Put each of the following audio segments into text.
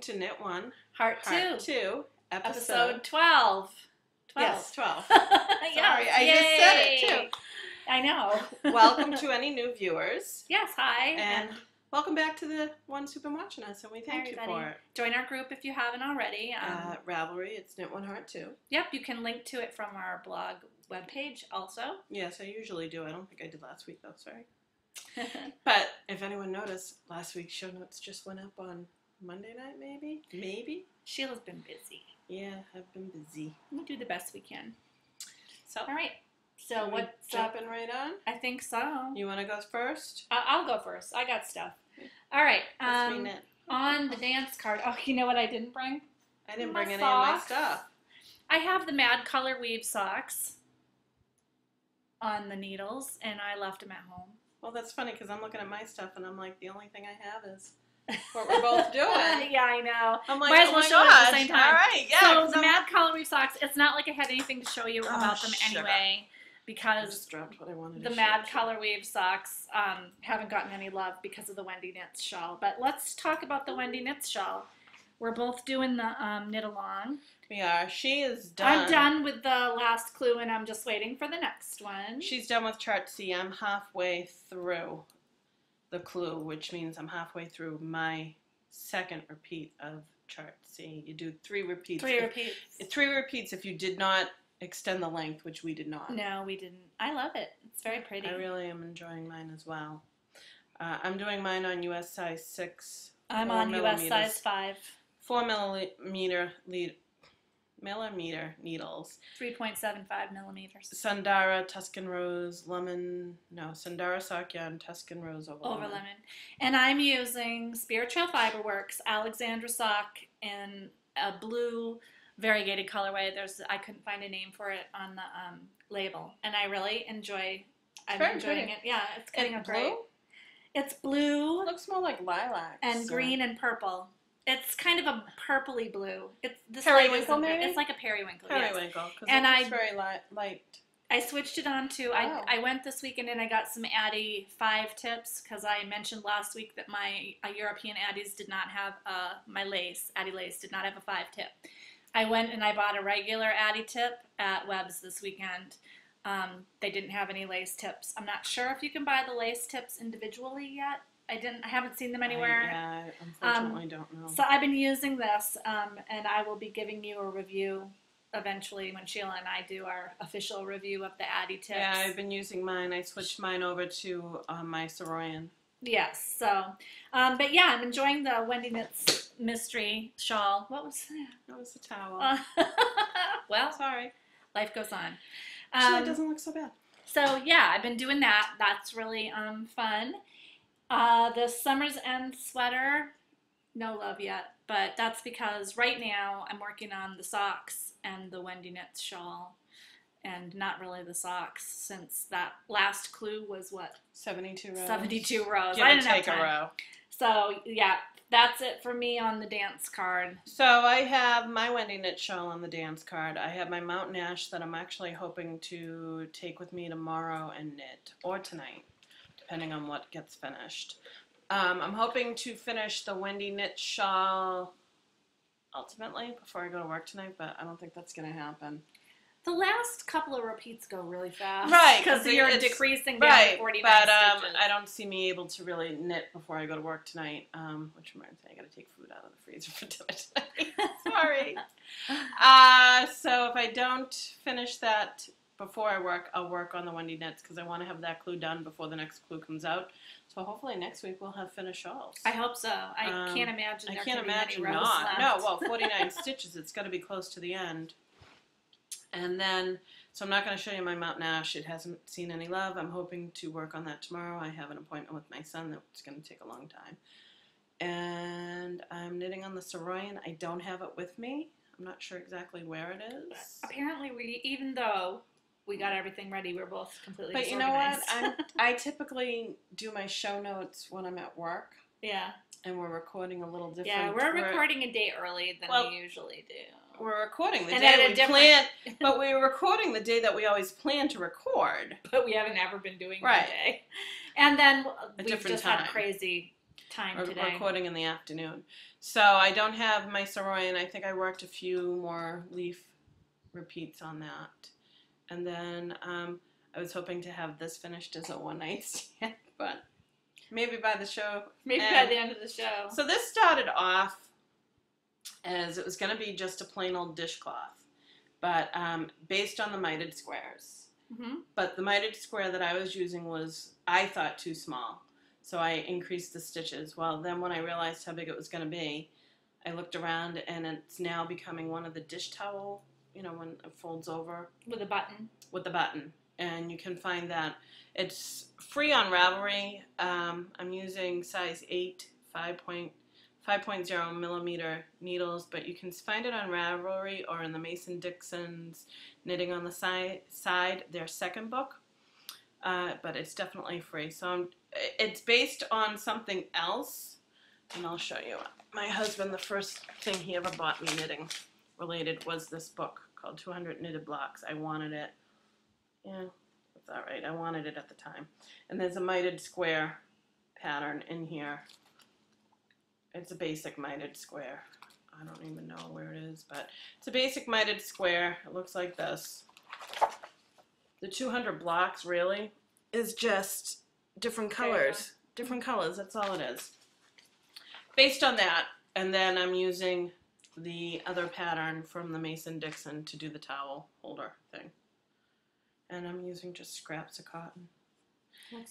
to Knit One, heart two. Two, episode. Episode 12. 12. Yes, twelve. Yes, Sorry, I just said it, yay. I know. welcome to any new viewers, Yes, hi. and welcome back to the ones who've been watching us, and we thank you for it. join our group if you haven't already. Um, Uh, Ravelry, it's Knit One Heart Two. yep, you can link to it from our blog webpage also. Yes, I usually do. I don't think I did last week though. Sorry. But if anyone noticed, last week's show notes just went up on Monday night, maybe. Maybe. Sheila's been busy. Yeah, I've been busy. We do the best we can. So, All right. So we what's up? right on? I think so. You want to go first? I- I'll go first. I got stuff. All right. Let's Um, on the dance card. Oh, you know what I didn't bring? I didn't my bring any of my stuff. I have the Mad Color Weave socks on the needles, and I left them at home. Well, that's funny because I'm looking at my stuff and I'm like, the only thing I have is what we're both doing. yeah, I know. I'm like, Might as oh well show it at the same time. All right, yeah. so the Mad Color Weave socks. It's not like I had anything to show you Oh, about them sugar. anyway, because just dropped what I wanted. the Mad. Color Weave socks um, haven't gotten any love because of the Wendy Knits shawl. But let's talk about the Wendy Knits shawl. We're both doing the um, knit along. We are. She is done. I'm done with the last clue, and I'm just waiting for the next one. She's done with chart C. I'm halfway through the clue, which means I'm halfway through my second repeat of chart C. You do three repeats. Three If- repeats. Three repeats if you did not extend the length, which we did not. No, we didn't. I love it. It's very pretty. I really am enjoying mine as well. Uh, I'm doing mine on US size 6. I'm on US size 5, 4 millimeter, lead, millimeter needles. 3.75 millimeters. Sundara, Tuscan Rose, Lemon, no, Sundara Sock Yarn, Tuscan Rose over, Over lemon. lemon. And I'm using Spiritual Fiberworks, Alexandra sock, in a blue variegated colorway. There's I couldn't find a name for it on the um, label, and I really enjoy. I'm very enjoying pretty. it. Yeah, it's coming And up great. blue? It's blue It looks more like lilac. and green and purple. It's kind of a purpley blue. It's this Periwinkle, label's maybe? It's like a periwinkle. Periwinkle, because And it I- very light. light. I switched it on to. Oh. I, I went this weekend and I got some Addi five tips because I mentioned last week that my uh, European Addis did not have uh, my lace. Addi lace did not have a five tip. I went and I bought a regular Addi tip at WEBS this weekend. Um, they didn't have any lace tips. I'm not sure if you can buy the lace tips individually yet. I didn't. I haven't seen them anywhere. I, yeah, I unfortunately don't know. So I've been using this, um, and I will be giving you a review eventually when Sheila and I do our official review of the Addi tips. yeah, I've been using mine. I switched mine over to um, my Saroyan. Yes. So, um, but yeah, I'm enjoying the Wendy Knits mystery shawl. What was That was the towel. that? well, Sorry. life goes on. Actually, Um, it doesn't look so bad. So yeah, I've been doing that. That's really um, fun. Uh, the summer's end sweater, no love yet, but that's because right now I'm working on the socks and the Wendy Knits shawl, and not really the socks since that last clue was what 72 rows. 72 rows. Give I didn't have take a row. So yeah, that's it for me on the dance card. So I have my Wendy knit shawl on the dance card. I have my Mountain Ash that I'm actually hoping to take with me tomorrow and knit, or tonight, depending on what gets finished. Um, I'm hoping to finish the Wendy knit shawl ultimately before I go to work tonight, but I don't think that's going to happen. The last couple of repeats go really fast, Right, Because you're decreasing down Right, 49 but um. I don't see me able to really knit before I go to work tonight. Um, which reminds me, I got to take food out of the freezer for dinner tonight. Sorry. Uh, so if I don't finish that before I work, I'll work on the Wendy knits because I want to have that clue done before the next clue comes out. So hopefully next week we'll have finished shawls. I hope so. I Um, can't imagine I can't imagine not. No, well, 49 stitches. It's got to be close to the end. And then, so I'm not going to show you my Mountain Ash. It hasn't seen any love. I'm hoping to work on that tomorrow. I have an appointment with my son that's going to take a long time. And I'm knitting on the Saroyan. I don't have it with me. I'm not sure exactly where it is. Apparently, we even though we got everything ready, we're both completely. But you know what? I'm, I typically do my show notes when I'm at work, yeah, and we're recording a little different. yeah, we're recording a day early than Well, we usually do. We're recording the And day we different- plan, but we're recording the day that we always plan to record. But we haven't ever been doing Right. that day. And then A we've different just had time. crazy time We're today. recording in the afternoon. So I don't have my Saroyan. I think I worked a few more leaf repeats on that. And then um, I was hoping to have this finished as a one night stand, but maybe by the show. Maybe by the end of the show. So this started off as it was going to be just a plain old dishcloth, but um, based on the mitered squares. hmm But the mitered square that I was using was, I thought, too small. So I increased the stitches. Well, then when I realized how big it was going to be, I looked around and it's now becoming one of the dish towel, you know, when it folds over With a button. with the button. And you can find that. It's free on Ravelry. Um, I'm using size 8, 5.0 5.0 millimeter needles, but you can find it on Ravelry or in the Mason Dixon's Knitting on the Side, side their second book. Uh, but it's definitely free. So I'm, it's based on something else, and I'll show you. My husband, the first thing he ever bought me knitting related was this book called 200 Knitted Blocks. I wanted it. Yeah, that's all right. I wanted it at the time. And there's a mitered square pattern in here. It's a basic mitered square. I don't even know where it is, but it's a basic mitered square. It looks like this. The 200 blocks really is just different colors. Different colors, that's all it is. Based on that, and then I'm using the other pattern from the Mason Dixon to do the towel holder thing. And I'm using just scraps of cotton.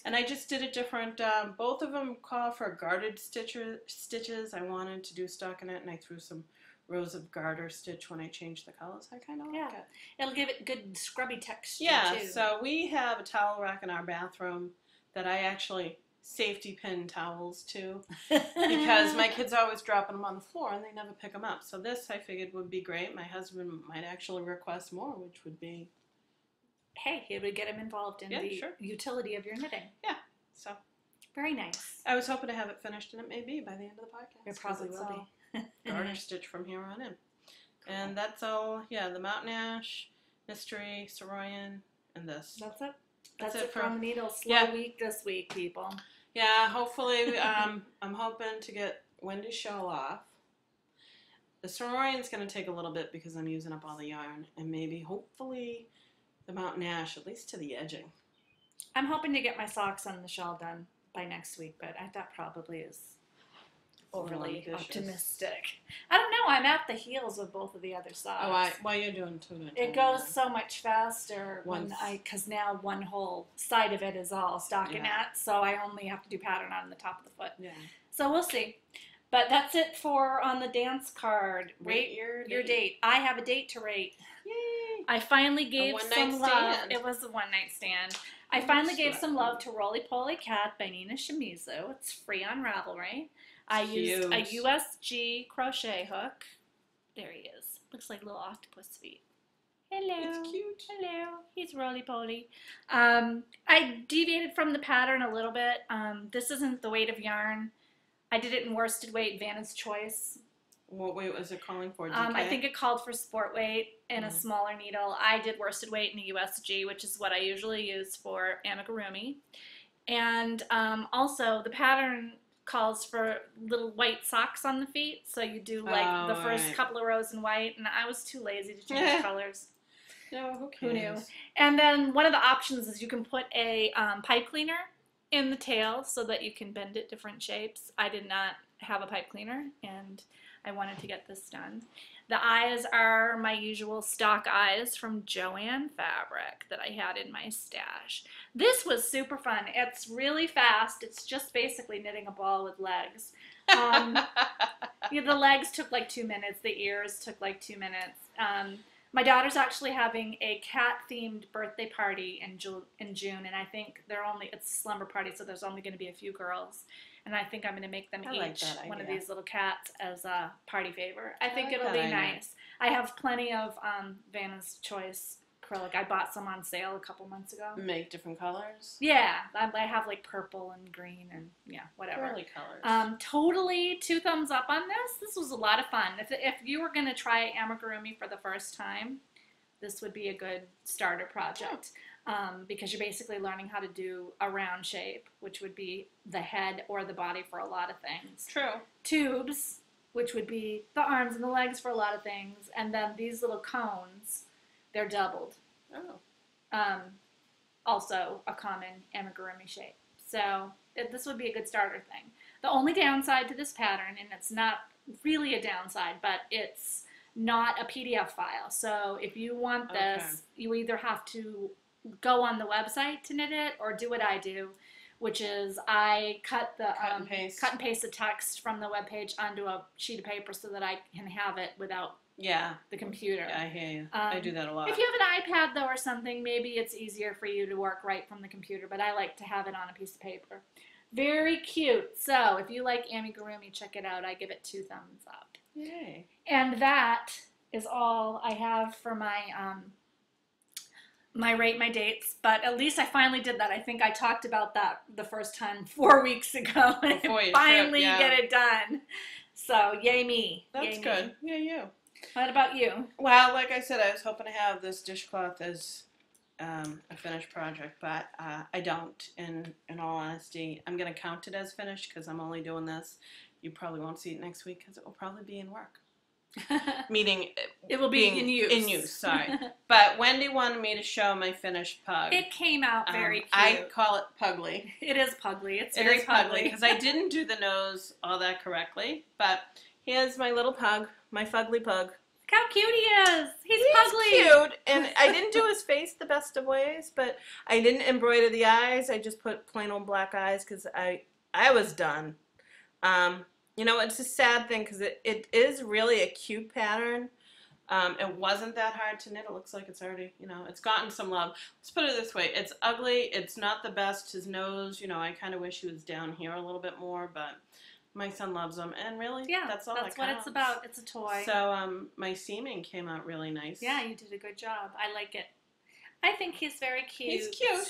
And I just did a different, um, both of them call for gartered stitcher, stitches. I wanted to do stockinette and I threw some rows of garter stitch when I changed the colors. I kind of Yeah. like it. It'll give it good scrubby texture Yeah, too. so we have a towel rack in our bathroom that I actually safety pin towels too because my kids are always dropping them on the floor and they never pick them up. So this I figured would be great. My husband might actually request more, which would be hey, it would get him involved in Yeah, the sure. utility of your knitting. Yeah. So. Very nice. I was hoping to have it finished, and it may be by the end of the podcast. It probably will be. Garter stitch from here on in. And that's all, yeah, the Mountain Ash, Mystery, Saroyan, and this. That's it. That's That's, it it from Needle. Slow Yeah. week this week, people. Yeah, hopefully, um, I'm hoping to get Wendy's shawl off. The Saroyan's going to take a little bit because I'm using up all the yarn, and maybe, hopefully, the Mountain Ash, at least to the edging. I'm hoping to get my socks on the shawl done by next week, but I, that probably is overly ambitious. optimistic. I don't know. I'm at the heels of both of the other sides. Oh, I, well, you're doing two It goes so much faster Once- when I, because now one whole side of it is all stockinette, Yeah. so I only have to do pattern on the top of the foot. Yeah. So we'll see. But that's it for on the dance card. Rate your your date. I have a date to rate. Yay! I finally gave some love. stand. It was a one night stand. I finally gave some love to Roly Poly Cat by Nina Shimizu. It's free on Ravelry. I used a USG crochet hook. There he is. Looks like little octopus feet. Hello. It's cute. Hello. He's roly poly. Um, I deviated from the pattern a little bit. Um, this isn't the weight of yarn. I did it in worsted weight, Vanna's choice. What weight was it calling for? Um, I think it called for sport weight and a Mhm. smaller needle. I did worsted weight in a USG, which is what I usually use for amigurumi. And um, also, the pattern calls for little white socks on the feet, so you do like Oh, the first right. couple of rows in white. And I was too lazy to change colors. No, who Who knew? And then one of the options is you can put a um, pipe cleaner in the tail so that you can bend it different shapes. I did not have a pipe cleaner and I wanted to get this done. The eyes are my usual stock eyes from Jo-Ann Fabric that I had in my stash. This was super fun. It's really fast. It's just basically knitting a ball with legs. Um, yeah, the legs took like two minutes. The ears took like two minutes. Um, my daughter's actually having a cat-themed birthday party in, Ju- in June, and I think they're only it's a slumber party, so there's only going to be a few girls, and I think I'm going to make them I each that one of these little cats as a party favor. I I think like it'll be idea. nice. I have plenty of um, Vanna's Choice acrylic. I bought some on sale a couple months ago. Make different colors. Yeah, I, I have like purple and green and yeah, whatever. Girly colors. Um, totally two thumbs up on this. This was a lot of fun. If, if you were going to try amigurumi for the first time, this would be a good starter project um, because you're basically learning how to do a round shape, which would be the head or the body for a lot of things. True. Tubes, which would be the arms and the legs for a lot of things, and then these little cones, they're doubled. Oh. Um, also a common amigurumi shape. So it, this would be a good starter thing. The only downside to this pattern, and it's not really a downside, but it's not a PDF file. So if you want this, Okay. you either have to go on the website to knit it or do what I do, which is I cut the Cut um, and paste. cut and paste the text from the web page onto a sheet of paper so that I can have it without Yeah. the computer. Yeah, I hear you. I Um, do that a lot. If you have an iPad though or something, maybe it's easier for you to work right from the computer, but I like to have it on a piece of paper. Very cute. So if you like amigurumi, check it out. I give it two thumbs up. Yay. And that is all I have for my um, my rate my dates. But at least I finally did that. I think I talked about that the first time four weeks ago, and Before your trip, finally yeah. get it done. So yay me! That's Yay me. good. Yeah, you. What about you? Well, like I said, I was hoping to have this dishcloth as um, a finished project, but uh, I don't. In in all honesty, I'm gonna count it as finished because I'm only doing this. You probably won't see it next week because it will probably be in work. Meaning, it will be in use. in use, sorry. but Wendy wanted me to show my finished pug. It came out Um, very cute. I call it pugly. It is pugly. It's It very is pugly because I didn't do the nose all that correctly. But here's my little pug, my fugly pug. Look how cute he is. He's, He's pugly. cute, and I didn't do his face the best of ways, but I didn't embroider the eyes. I just put plain old black eyes because I I was done. Um, you know, it's a sad thing because it, it is really a cute pattern. Um, it wasn't that hard to knit. It looks like it's already, you know, it's gotten some love. Let's put it this way: it's ugly. It's not the best. His nose, you know, I kind of wish he was down here a little bit more, but my son loves him, and really, Yeah, that's all. That's that what it's about. It's a toy. So, um, my seaming came out really nice. yeah, you did a good job. I like it. I think he's very cute. He's cute.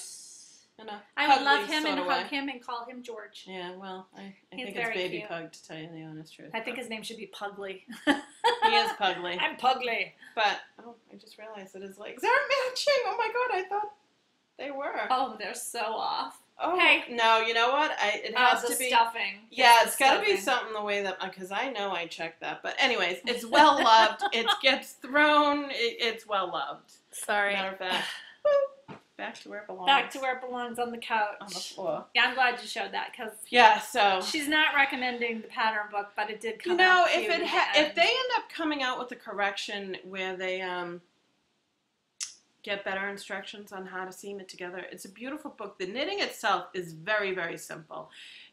In a I would love him and hug way. him and call him George. Yeah, well, I, I think it's baby cute. pug to tell you the honest truth. I think his name should be Pugly. he is pugly. I'm Pugly. But oh, I just realized that his legs aren't matching. Oh my god, I thought they were. Oh, they're so off. Oh, hey. no, you know what? I it Oh, has to be. stuffing. Yeah, the it's got to be something the way that uh, because I know I checked that. But anyways, it's well loved. it gets thrown. It, it's well loved. Sorry. Matter of fact, back to where it belongs. Back to where it belongs on the couch. on the floor. Yeah, I'm glad you showed that because Yeah. So she's not recommending the pattern book, but it did come you know out if it ha- if they end up coming out with a correction where they um get better instructions on how to seam it together it's a beautiful book the knitting itself is very very simple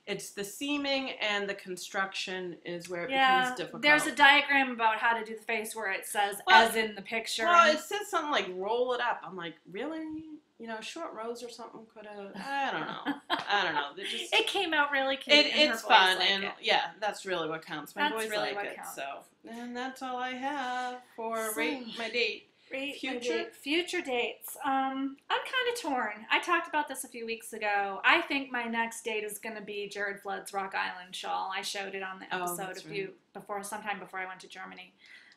it's the seaming and the construction is where it yeah, becomes difficult there's a diagram about how to do the face where it says Well, as in the picture. well it says something like roll it up i'm like really you know short rows or something could have i don't know i don't know They're just it came out really cute. it, it's fun liked and it. yeah that's really what counts my That's boys really like it counts. so and that's all i have for So- rate my date Great Future? idea. future dates. Um, I'm kind of torn. I talked about this a few weeks ago. I think my next date is going to be Jared Flood's Rock Island shawl. I showed it on the Oh, episode that's a few before, sometime before I went to Germany.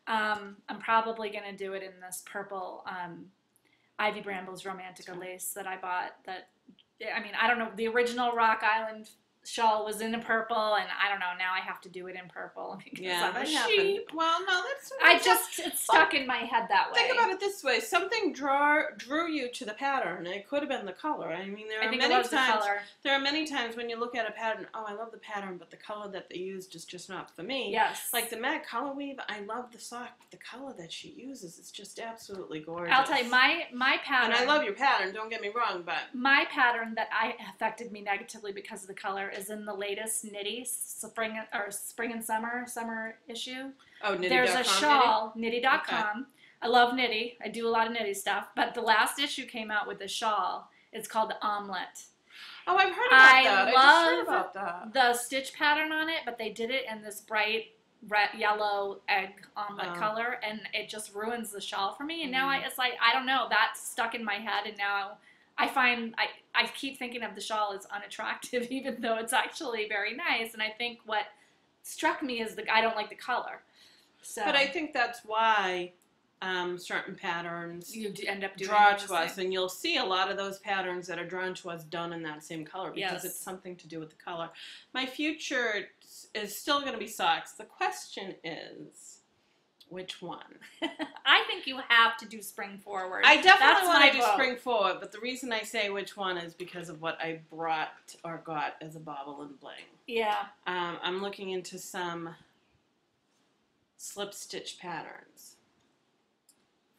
Um, I'm probably going to do it in this purple um, Ivy Brambles Romantica lace that I bought. That I mean, I don't know. The original Rock Island shawl was in a purple, and I don't know. Now I have to do it in purple because yeah I'm a that happened sheep. well no that's I just it's stuck in my head that way. think about it this way something draw, drew you to the pattern it could have been the color i mean there I are think many it was the times color. there are many times when you look at a pattern oh i love the pattern but the color that they used is just not for me Yes. like the matte color weave i love the sock but the color that she uses is just absolutely gorgeous I'll tell you my my pattern. and i love your pattern don't get me wrong but my pattern that I affected me negatively because of the color is in the latest Knitty spring or spring and summer summer issue. oh knitty There's a shawl Knitty.com. I love Knitty. I do a lot of Knitty stuff, but the last issue came out with a shawl. It's called the Omelette. Oh, I've heard about I that. I love about that. The stitch pattern on it, but they did it in this bright red yellow egg omelet Oh. color, and it just ruins the shawl for me. And now Mm. I, it's like I don't know. That's stuck in my head, and now I find I I keep thinking of the shawl as unattractive, even though it's actually very nice. And I think what struck me is the I don't like the color. So But I think that's why um, certain patterns You end up doing draw to us, and you'll see a lot of those patterns that are drawn to us done in that same color because Yes. it's something to do with the color. My future is still going to be socks. The question is, which one? I think you have to do spring forward. I definitely want to do vote. spring forward, but the reason I say which one is because of what I brought or got as a bauble and bling. Yeah. Um, I'm looking into some slip stitch patterns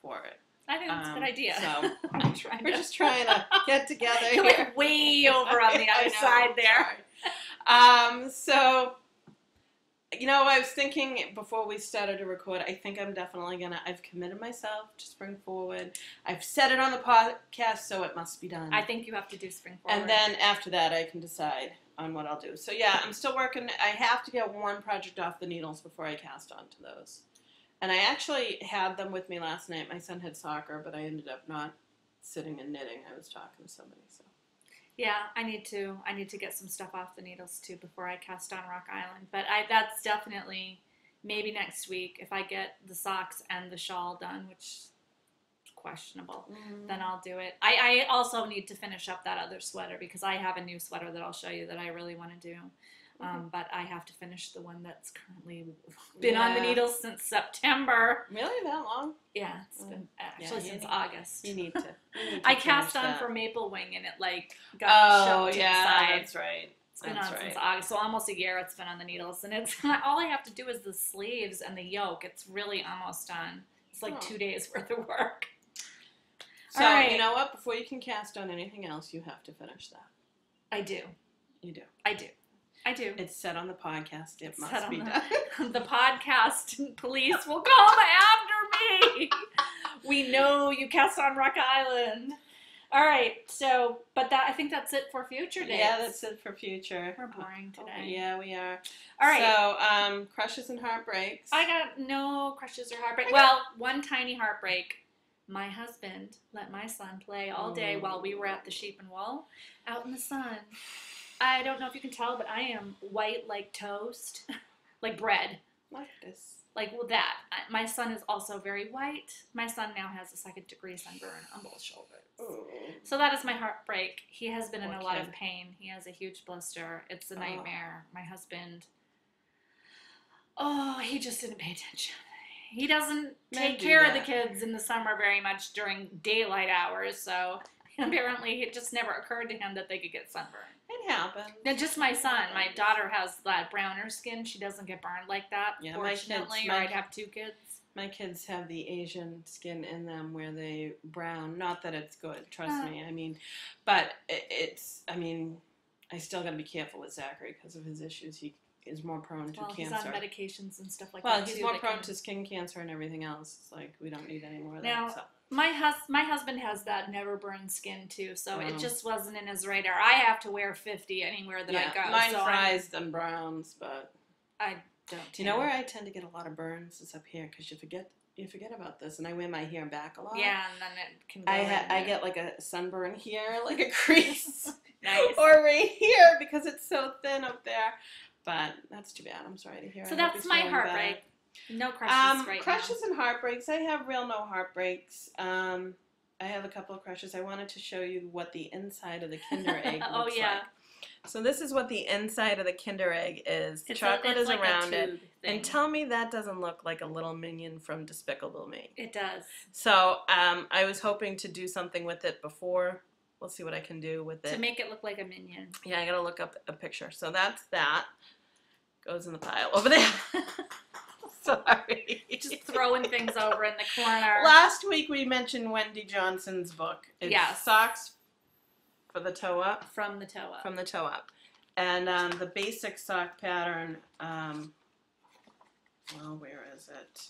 for it. I think that's a Um, good idea. so, I'm trying We're to- just trying to get together You're here. like way over on the other side there. Um, so, you know, I was thinking before we started to record, I think I'm definitely gonna. I've committed myself to spring forward. I've said it on the podcast, so it must be done. I think you have to do spring forward. and then after that, I can decide on what I'll do. So yeah, I'm still working. I have to get one project off the needles before I cast onto those. And I actually had them with me last night. My son had soccer, but I ended up not sitting and knitting. I was talking to somebody. So. Yeah, I need to. I need to get some stuff off the needles too before I cast on Rock Island. But I that's definitely maybe next week if I get the socks and the shawl done, which is questionable. Mm-hmm. Then I'll do it. I, I also need to finish up that other sweater because I have a new sweater that I'll show you that I really want to do. Um, but I have to finish the one that's currently been on the needles since September. Really that long? Yeah, it's Mm. been actually you since need- August. You need to. you need to I cast on that. for Maple Wing and it like got Oh shoved yeah, the side. that's right. It's been That's on since. August, so almost a year it's been on the needles, and it's all I have to do is the sleeves and the yoke. It's really almost done. It's like Oh. two days worth of work. So All right. you know what? Before you can cast on anything else, you have to finish that. I do, You do. I do, I do. It's said on the podcast. It It's must be the- done. the podcast police will come after me. we know you cast on Rock Island. All right, so but that I think that's it for future days. yeah, that's it for future. We're boring Oh, today. yeah, we are. All right. So, um, crushes and heartbreaks. I got no crushes or heartbreak. I Well, one tiny heartbreak. My husband let my son play all day Oh. while we were at the sheep and wool out in the sun. I don't know if you can tell, but I am white like toast, like bread, like this. like well, that. I- My son is also very white. My son now has a second degree sunburn on both shoulders. Ooh. So that is my heartbreak. He has been in Poor a lot of pain. He has a huge blister. It's a Oh. nightmare. My husband, oh, he just didn't pay attention. He doesn't Men take do care of the kids in the summer very much during daylight hours. So apparently, it just never occurred to him that they could get sunburned. It happens. Now, just my son. My daughter has that browner skin. She doesn't get burned like that. Yeah, my kids- my- or I'd have two kids. My kids have the Asian skin in them where they brown. Not that it's good, trust Uh. me. I mean, but it, it's. I mean, I still got to be careful with Zachary because of his issues. He is more prone to Well, he's on medications and stuff like well, that. he's too more prone can- to skin cancer and everything else. It's like we don't need any more of Now, that. So. My hus- my husband has that never burn skin too, so Oh. it mm. just wasn't in his radar. I have to wear 50 anywhere that yeah, I go. mine so I'm- fries and browns, but I don't. do you know where I tend to get a lot of burns is up here because you forget you forget about this, and I wear my hair back a lot. Yeah, and then it can. Go I ha- I get like a sunburn here, like a crease, nice. or right here because it's so thin up there. But that's too bad. I'm sorry to hear. It. So I that's my feeling heartbreak. No crushes Um, right crushes and heartbreaks. I have real no heartbreaks. Um, I have a couple of crushes. I wanted to show you what the inside of the Kinder egg Oh, looks yeah. like. So this is what the inside of the Kinder egg is. now. It's a- Chocolate it's is like around it. thing. And tell me that doesn't look like a little minion from Despicable Me. it does. So um, I was hoping to do something with it before. We'll see what I can do with it. To make it look like a minion. yeah, I gotta look up a picture. So that's that. Goes in the pile over there. Sorry. Just throwing things over in the corner. Last week we mentioned Wendy Johnson's book. It's Yes. Socks for the toe up, from the toe up. from the toe up. And um, the basic sock pattern, um, well, where is it?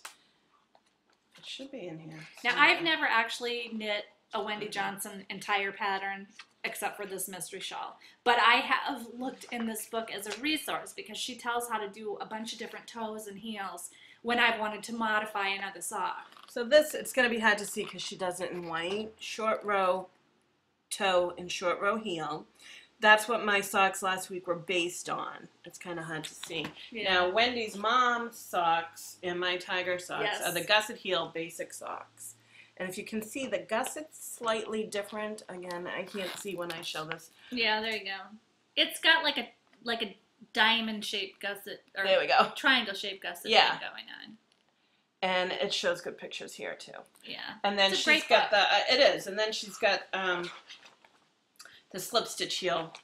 It should be in here. Now, somewhere. I've never actually knit a Wendy Johnson entire pattern except for this mystery shawl. But I have looked in this book as a resource because she tells how to do a bunch of different toes and heels when I've wanted to modify another sock. So this, it's going to be hard to see because she does it in white. Short row toe and short row heel. that's what my socks last week were based on. It's kind of hard to see. Yeah. Now, Wendy's mom's socks and my tiger socks Yes. are the gusset heel basic socks. And if you can see, the gusset's slightly different. Again, I can't see when I show this. Yeah, there you go. It's got like a like a diamond shaped gusset or There we go. triangle shaped gusset Yeah. going on. And it shows good pictures here too. Yeah. And then she's got the. Uh, it is, and then she's got um, the slip stitch heel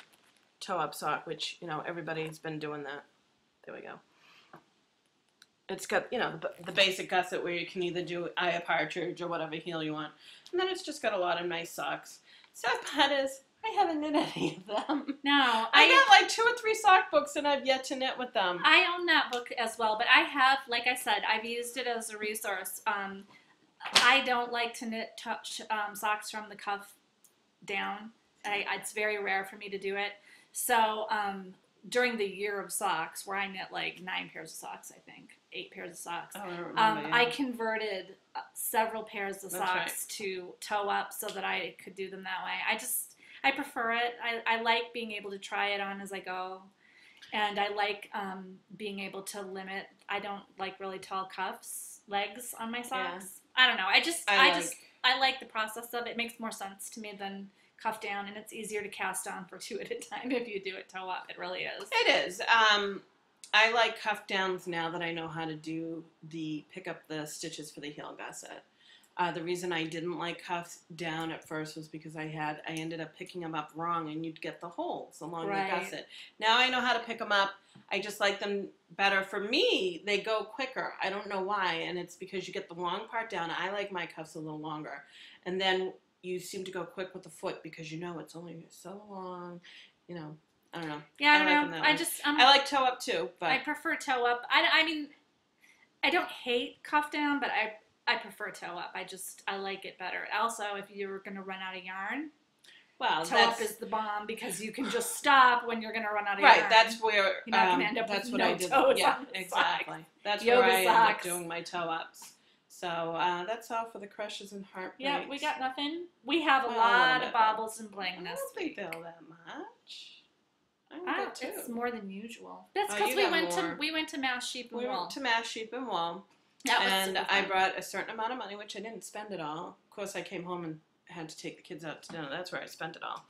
toe up sock, which you know everybody's been doing that. There we go. It's got you know the, the basic gusset where you can either do eye partridge or whatever heel you want, and then it's just got a lot of nice socks. Sad part is I haven't knit any of them. No, I I got like two or three sock books and I've yet to knit with them. I own that book as well, but I have, like I said, I've used it as a resource. Um, I don't like to knit touch um, socks from the cuff down. I, it's very rare for me to do it. So um, during the year of socks, where I knit like nine pairs of socks, I think eight pairs of socks. Oh, I remember. Um, yeah. I converted uh, several pairs of That's socks right. to toe up so that I could do them that way. I just I prefer it. I, I like being able to try it on as I go, and I like um, being able to limit. I don't like really tall cuffs legs on my Yeah. socks. I don't know. I just I I, like- just I like the process of it. It makes more sense to me than cuff down, and it's easier to cast on for two at a time if you do it toe up. It really is. It is. Um, I like cuff downs now that I know how to do the pick up the stitches for the heel gusset. Uh, the reason I didn't like cuffs down at first was because I had I ended up picking them up wrong, and you'd get the holes along Right. the gusset. Now I know how to pick them up. I just like them better. For me, they go quicker. I don't know why, and it's because you get the long part down. I like my cuffs a little longer, and then you seem to go quick with the foot because you know it's only so long. You know, I don't know. Yeah, I I don't like know. that I just um, I like toe up too, but I prefer toe up. I, I mean, I don't hate cuff down, but I I prefer toe up. I just I like it better. Also, if you're gonna run out of yarn, well, toe that's up is the bomb because you can just stop when you're gonna run out of right. yarn. Right, that's where You're not um, gonna end up that's with what no I did. toes yeah, on exactly. That's Yoga where I end up socks. doing my toe ups. So uh, that's all for the crushes and heartbreaks. yeah, we got nothing. We have a Well, lot of bit. baubles and I bling this don't think that much. I Ah, it's more than usual. That's Oh, because you we went more. to we went to Mass Sheep and we Wool. went to Mass Sheep and Wool, That was and I brought a certain amount of money, which I didn't spend it all. Of course, I came home and had to take the kids out to dinner. That's where I spent it all.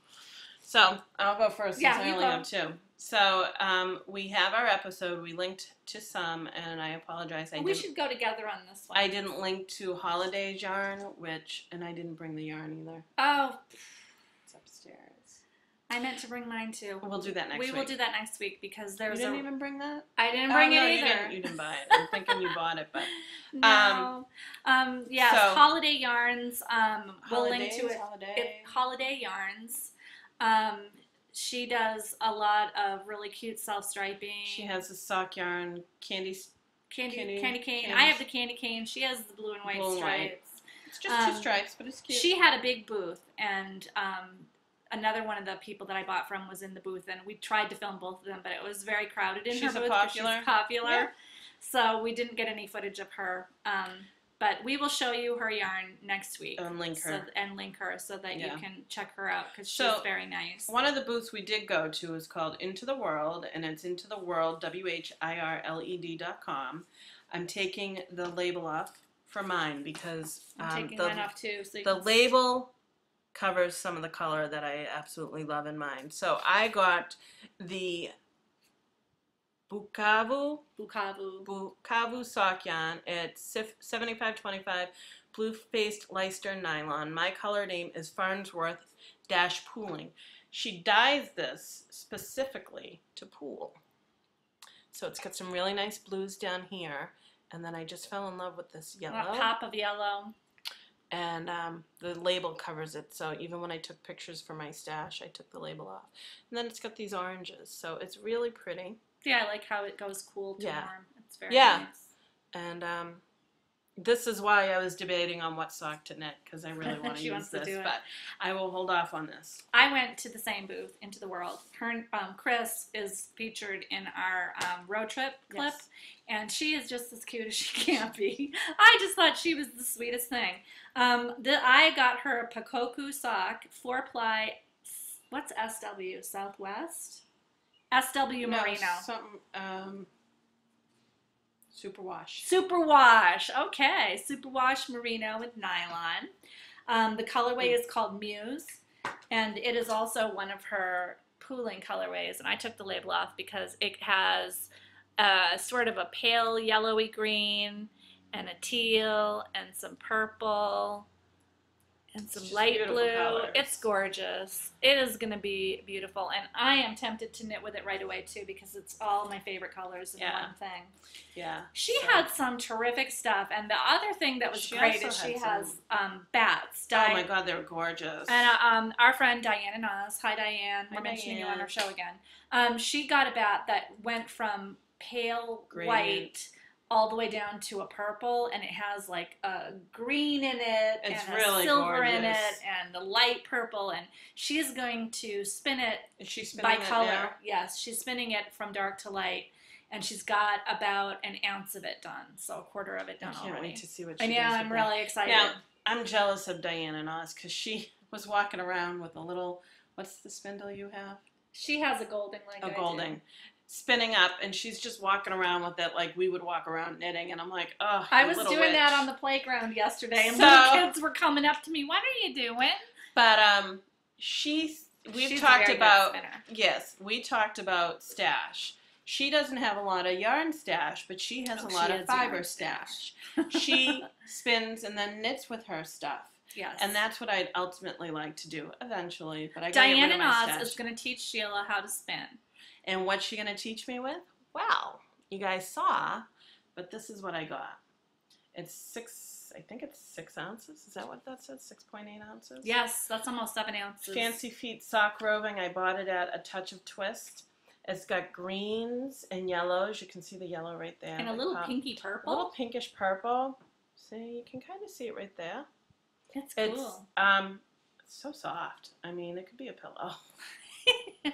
So I'll go first since Yeah, I you only go. have two. So um, we have our episode. We linked to some, and I apologize. I we should go together on this one. I didn't link to Holiday yarn, which, and I didn't bring the yarn either. oh. I meant to bring mine too. We'll do that next we week. will do that next week because You didn't a. even bring that. I didn't Oh, bring no, it you either. didn't, you didn't buy it. I'm thinking you bought it, but no. Um, yes, so- holiday yarns. Um, we'll link to it. Holiday. it. Holiday yarns. Um, she does a lot of really cute self striping. She has a sock yarn, candy. candy, candy- candy, cane. candies. I have the candy cane. She has the blue and white Blue and white. stripes. It's just two Um, stripes, but it's cute. She had a big booth, and um, another one of the people that I bought from was in the booth, and we tried to film both of them, but it was very crowded in She's her booth. popular- She's popular, Yeah. so we didn't get any footage of her. Um, but we will show you her yarn next week. and link so, her. and link her so that Yeah. you can check her out because she's So, very nice. One of the booths we did go to is called Into the Whirled, and it's Into the Whirled, W H I R L E D dot com. I'm taking the label off for mine because I'm um, taking the, mine off too. So you the label covers some of the color that I absolutely love in mine. So I got the Bukavu Bukavu. Bukavu sock yarn. It's sif- 7525 blue faced Leicester nylon. My color name is Farnsworth Dash Pooling. She dyes this specifically to pool. So it's got some really nice blues down here. And then I just fell in love with this A yellow. pop of yellow. And um, the label covers it. So even when I took pictures for my stash, I took the label off. And then it's got these oranges. So it's really pretty. Yeah, I like how it goes cool to Yeah. warm. It's very Yeah. nice. And um, this is why I was debating on what sock to knit because I really want to use to this, but I will hold off on this. I went to the same booth, Into the Whirled. Her, um, Chris is featured in our um, road trip clip, Yes. And she is just as cute as she can be. I just thought she was the sweetest thing. Um, the, I got her a Pakoku sock, four ply, what's SW Southwest? SW No, Merino. Something. Um, superwash. Superwash. Okay, Superwash Merino with nylon. Um, the colorway is called Muse, and it is also one of her pooling colorways. And I took the label off because it has uh, sort of a pale yellowy green and a teal and some purple and some light blue. colors. It's gorgeous. It is going to be beautiful, and I am tempted to knit with it right away too because it's all my favorite colors in Yeah. one thing. Yeah. She So- had some terrific stuff, and the other thing that was She great is she has um, bats. Oh my God, they're gorgeous. And uh, um, our friend Diana Nas, hi Diane, we're Hi, mentioning you on our show again. Um, she got a bat that went from pale Gradient. white all the way down to a purple, and it has like a green in it It's and really a silver in it, and the light purple. And she's going to spin it Is she spinning by it color. now? Yes, she's spinning it from dark to light, and she's got about an ounce of it done, so a quarter of it done I can't already. wait to see what I she know, does I'm with that. really excited. Now, I'm jealous of Diana Nas because she was walking around with a little. What's the spindle you have? she has a golden like I a do. Spinning up, and she's just walking around with it like we would walk around knitting, and I'm like, oh, I was doing that on the playground yesterday, and So- little kids were coming up to me. What are you doing? But um, she. We've She's talked about yes, we talked about stash. She doesn't have a lot of yarn stash, but she has Oh, a lot of fiber stash. she spins and then knits with her stuff. Yes. And that's what I'd ultimately like to do eventually. But I get Diana of stash. is going to teach Sheila how to spin. And what's she gonna teach me with? Well, you guys saw, but this is what I got. It's six. I think it's six ounces. Is that what that says? Six point eight ounces. Yes, that's almost seven ounces. Fancy Feet sock roving. I bought it at a touch of twist. It's got greens and yellows. You can see the yellow right there. and a little top. pinky purple. A little pinkish purple. See, you can kind of see it right there. That's It's cool. um, it's so soft. I mean, it could be a pillow.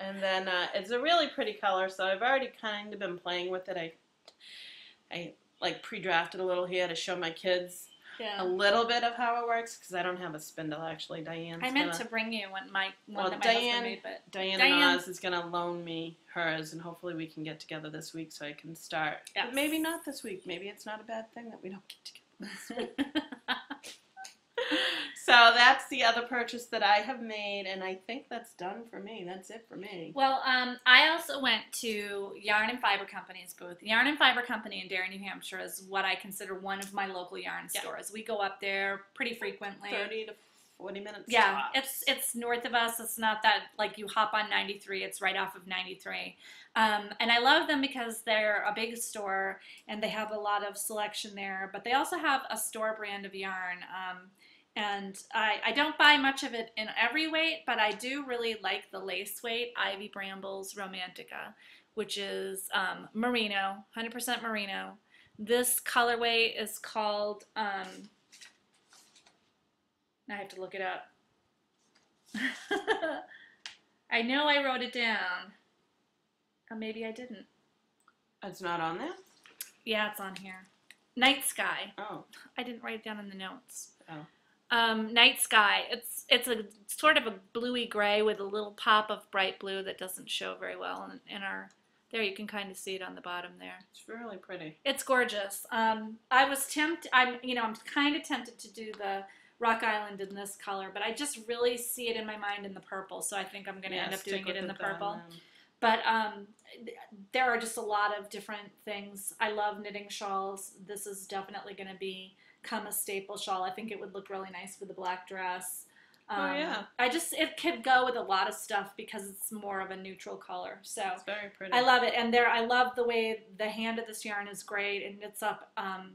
and then uh, it's a really pretty color. So I've already kind of been playing with it. I, I like pre-drafted a little here to show my kids a little bit of how it works because I don't have a spindle actually. Diane. I meant gonna, to bring you one my one Well, that my Diane- made, but Diana Diane- Nas is gonna loan me hers, and hopefully we can get together this week so I can start. Yes. But maybe not this week. Maybe it's not a bad thing that we don't get together this week. so that's the other purchase that I have made, and I think that's done for me. That's it for me. Well, um, I also went to Yarn and Fiber Company's booth. Yarn and Fiber Company in Derry, New Hampshire is what I consider one of my local yarn Yeah. stores. We go up there pretty frequently. Thirty to forty minutes. Yeah, it's it's north of us. It's not that like you hop on 93. It's right off of 93. Um, and I love them because they're a big store and they have a lot of selection there. But they also have a store brand of yarn. Um, and I, I don't buy much of it in every weight, but I do really like the lace weight Ivy Brambles Romantica, which is um, merino, 100% merino. This colorway is called. Um, I have to look it up. I know I wrote it down. Or maybe I didn't. It's not on there. Yeah, it's on here. Night Sky. Oh, I didn't write it down in the notes. Oh. Um, Night Sky. It's it's a sort of a bluey gray with a little pop of bright blue that doesn't show very well in, in our. There, you can kind of see it on the bottom there. it's really pretty. It's gorgeous. Um, I was tempted. I'm, you know, I'm kind of tempted to do the Rock Island in this color, but I just really see it in my mind in the purple. So I think I'm going to Yeah, end up doing it in the then, purple. um, But um, th- there are just a lot of different things. I love knitting shawls. This is definitely going to become a staple shawl. I think it would look really nice with a black dress. Um, Oh, yeah. I just it could go with a lot of stuff because it's more of a neutral color. So It's very pretty. I love it, and there I love the way the hand of this yarn is great. It knits up um,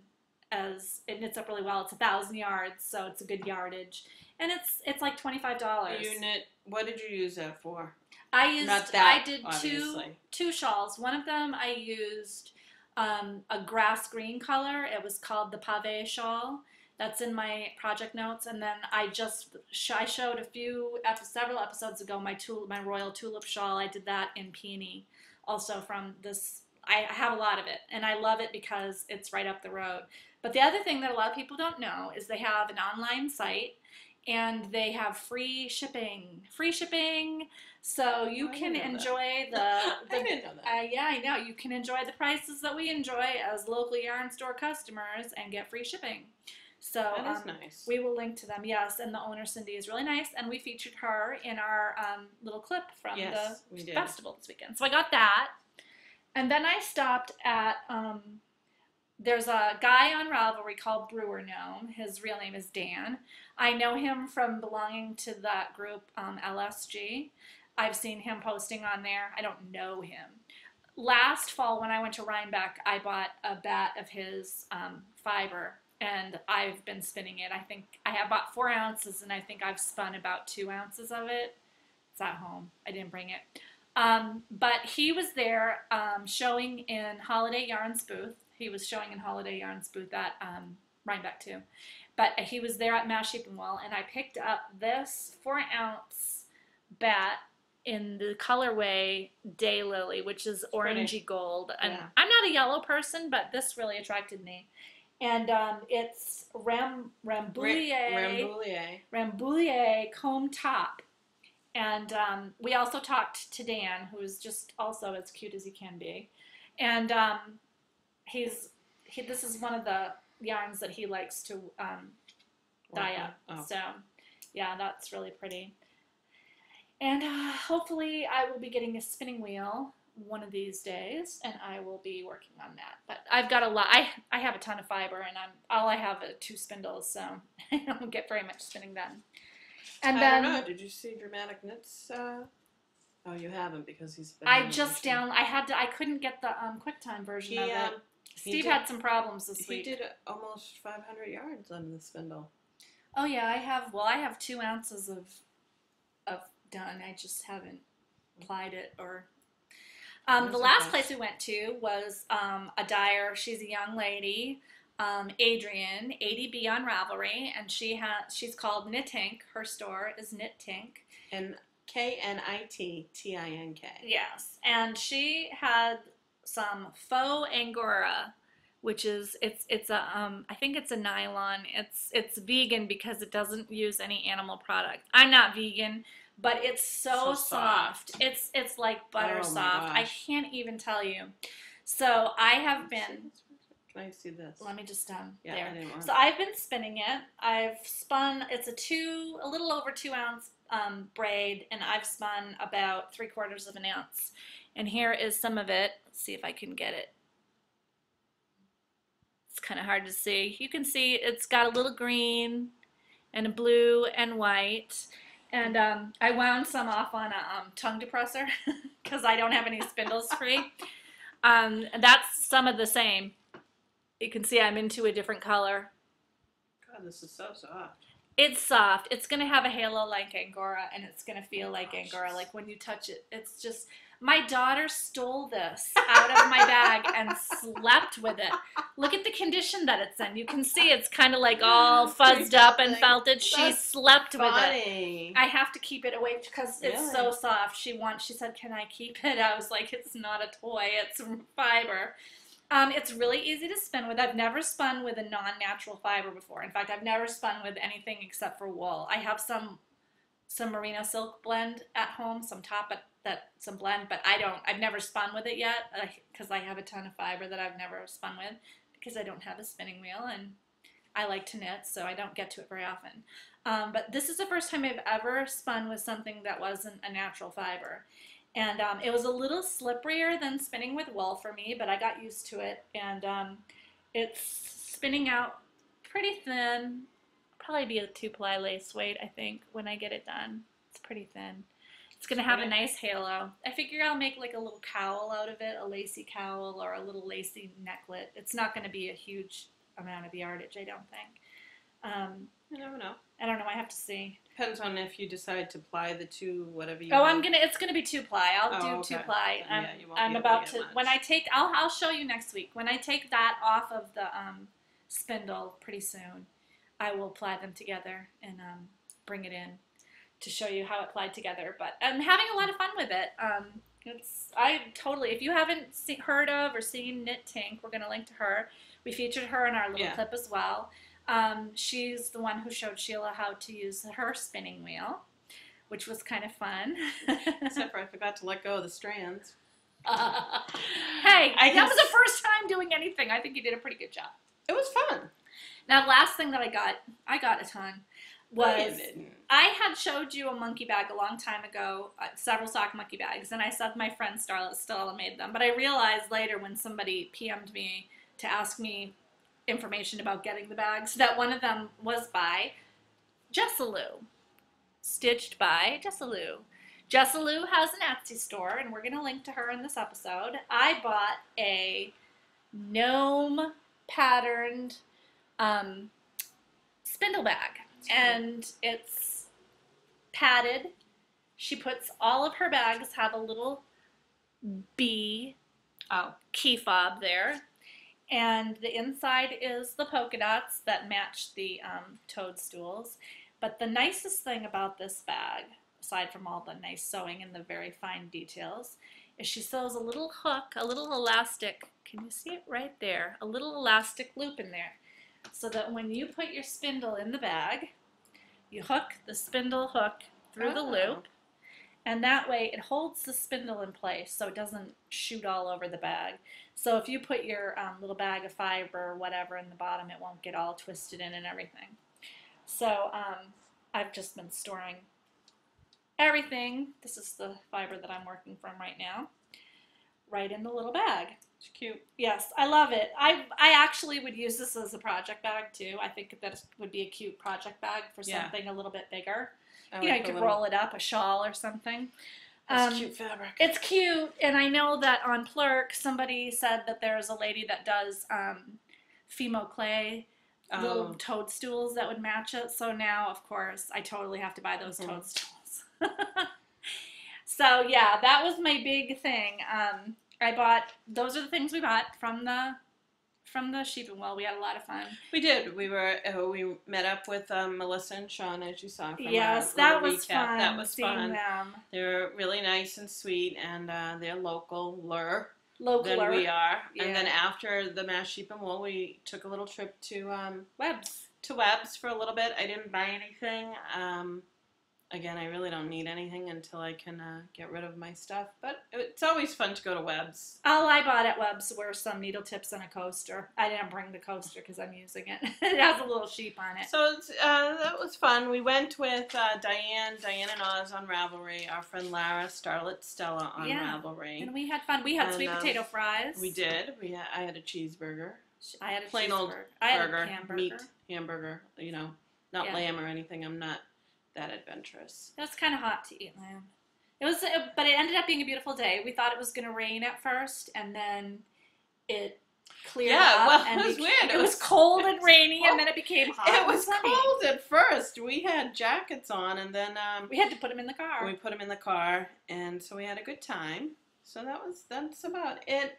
as it knits up really well. It's a thousand yards, so it's a good yardage, and it's it's like twenty five dollars. You knit. What did you use that for? I used Not that, I did two two shawls. One of them I used um, a grass green color. It was called the pave shawl. That's in my project notes. And then I just sh- I showed a few ep- several episodes ago my tul- my royal tulip shawl. I did that in peony, also from this. I have a lot of it, and I love it because it's right up the road. But the other thing that a lot of people don't know is they have an online site, and they have free shipping. Free shipping, so you Oh, can didn't that. enjoy the. I didn't know that. uh, yeah, I know. You can enjoy the prices that we enjoy as local yarn store customers and get free shipping. So that is um, nice. we will link to them, yes. And the owner, Cindy, is really nice. And we featured her in our um, little clip from yes, the festival this weekend. So I got that. And then I stopped at, um, there's a guy on Ravelry called Brewer Gnome. His real name is Dan. I know him from belonging to that group, um, LSG. I've seen him posting on there. I don't know him. Last fall, when I went to Rhinebeck, I bought a bat of his um, fiber and I've been spinning it. I think I have bought four ounces, and I think I've spun about two ounces of it. It's at home. I didn't bring it. Um, but he was there um, showing in Holiday Yarns booth. He was showing in Holiday Yarns booth at um, Rhinebeck too. But he was there at Mass Sheep and Wool, and I picked up this four ounce bat in the colorway Daylily, which is orangey gold. And Yeah. I'm not a yellow person, but this really attracted me and um, it's Ram Rambouillet Rambouillet. Rambouillet comb top. And um, we also talked to Dan, who is just also as cute as he can be, and um, he's he. This is one of the yarns that he likes to um, dye up. Oh. So, yeah, that's really pretty. And uh, hopefully, I will be getting a spinning wheel one of these days, and I will be working on that. But I've got a lot. I I have a ton of fiber, and I'm all I have are two spindles, so I don't get very much spinning done. And I then don't know. Did you see Dramatic Knits? Uh... Oh, you haven't because he's. Been I just down. I had to. I couldn't get the um, QuickTime version He, of it. um, he Steve did- had some problems this He week. did almost 500 yards on the spindle. Oh yeah, I have. Well, I have two ounces of of done. I just haven't applied it or. Um, the Those are last place we went to was um, a dyer. She's a young lady, um, Adrian, ADB on Ravelry, and she has. She's called Knit Tink. Her store is Knit Tink. And K N I T T I N K. Yes, and she had some faux angora, which is it's it's a um I think it's a nylon. It's it's vegan because it doesn't use any animal product. I'm not vegan, but it's so, So soft. soft. It's it's like butter Oh soft. I can't even tell you. So I have been. Can I see this? Let me just um Yeah, there. I didn't want. So I've been spinning it. I've spun. It's a two, a little over two ounce um, braid, and I've spun about three quarters of an ounce. And here is some of it. Let's see if I can get it. It's kind of hard to see. You can see it's got a little green and a blue and white. And um, I wound some off on a um, tongue depressor because I don't have any spindles free. Um, that's some of the same. You can see I'm into a different color. God, this is so soft. It's soft. It's gonna have a halo like Angora, and it's gonna feel like Gosh. Angora. Like when you touch it, it's just. My daughter stole this out of my bag and slept with it. Look at the condition that it's in. You can see it's kind of like all fuzzed up and felted. She slept with it. I have to keep it away because it's so soft. She wants. She said, "Can I keep it?" I was like, "It's not a toy. It's fiber." Um, it's really easy to spin with. I've never spun with a non-natural fiber before. In fact, I've never spun with anything except for wool. I have some some merino silk blend at home, some top at that some blend, but I don't. I've never spun with it yet because I have a ton of fiber that I've never spun with because I don't have a spinning wheel and I like to knit, so I don't get to it very often. Um, but this is the first time I've ever spun with something that wasn't a natural fiber. And um, it was a little slipperier than spinning with wool for me, but I got used to it. And um, it's spinning out pretty thin. Probably be a two ply lace weight, I think, when I get it done. It's pretty thin. It's gonna have a nice halo. I figure I'll make like a little cowl out of it, a lacy cowl or a little lacy necklet. It's not gonna be a huge amount of yardage, I don't think. Um, don't know. I don't know. I have to see. Depends on if you decide to ply the two, whatever you. Oh, I'm gonna. It's gonna be two ply. I'll Oh, do okay. two ply. I'm, yeah, you won't I'm be able to about to. When I take, I'll I'll show you next week. When I take that off of the um, spindle pretty soon, I will apply them together and um, bring it in to show you how it applied together. But I'm having a lot of fun with it. Um, it's I totally. If you haven't see, heard of or seen Knit Tink, we're gonna link to her. We featured her in our little Yeah. clip as well. Um, she's the one who showed Sheila how to use her spinning wheel, which was kind of fun. Except for I forgot to let go of the strands. hey, I that was the first time doing anything. I think you did a pretty good job. It was fun. Now, last thing that I got, I got a ton, was. I had showed you a monkey bag a long time ago, uh, several sock monkey bags, and I said my friend Starlet Stella made them. But I realized later when somebody PM'd me to ask me information about getting the bags that one of them was by Jessalou, stitched by Jessalou. Jessalou has an Etsy store, and we're going to link to her in this episode. I bought a gnome patterned um, spindle bag, and it's padded. She puts all of her bags have a little bee Oh, key fob there. And the inside is the polka dots that match the um, toadstools. But the nicest thing about this bag, aside from all the nice sewing and the very fine details, is she sews a little hook, a little elastic. Can you see it right there? A little elastic loop in there. So that when you put your spindle in the bag, you hook the spindle hook through the Oh. loop and that way it holds the spindle in place so it doesn't shoot all over the bag. So if you put your um, little bag of fiber or whatever in the bottom, it won't get all twisted in and everything. So um, I've just been storing everything. This is the fiber that I'm working from right now, right in the little bag. It's cute. Yes, I love it. I I actually would use this as a project bag too. I think that would be a cute project bag for Yeah. something a little bit bigger. I you know, like you could little- roll it up, a shawl or something. That's Um, cute fabric. It's cute, and I know that on Plurk, somebody said that there's a lady that does um, Fimo clay little Oh, toadstools that would match it. So now, of course, I totally have to buy those Mhm. toadstools. so yeah, that was my big thing. Um, I bought those are the things we bought from the from the sheep and well. We had a lot of fun. we did. We were. Uh, we met up with um, Melissa and Sean, as you saw. From our yes, that was recap. fun. That was seeing fun. them They're really nice and sweet, and uh, they're local than we are. And then after the Mass Sheep and Wool, we took a little trip to um, WEBS. to WEBS for a little bit. I didn't buy anything. Um, again, I really don't need anything until I can uh, get rid of my stuff. But it's always fun to go to WEBS. All I bought at WEBS were some needle tips and a coaster. I didn't bring the coaster because I'm using it. it has a little sheep on it. So it's, uh, that was fun. We went with uh, Diane, Diane and Oz on Ravelry, our friend Lara, Starlet Stella on Yeah. Ravelry. And we had fun. We had And, sweet um, potato fries. We did. We had, I had a cheeseburger, I had a Plain old cheeseburger. I had burger, hamburger. meat hamburger. You know, not Yeah. lamb or anything. I'm not that adventurous. It was kind of hot to eat lamb. It was, uh, but it ended up being a beautiful day. We thought it was going to rain at first, and then it cleared Yeah, up. well, and it was weird. It, It was, was- cold and rainy, cold. and then it became hot. It was cold at first. We had jackets on, and then um, We had to put them in the car. we put them in the car, and so we had a good time. So that was that's about it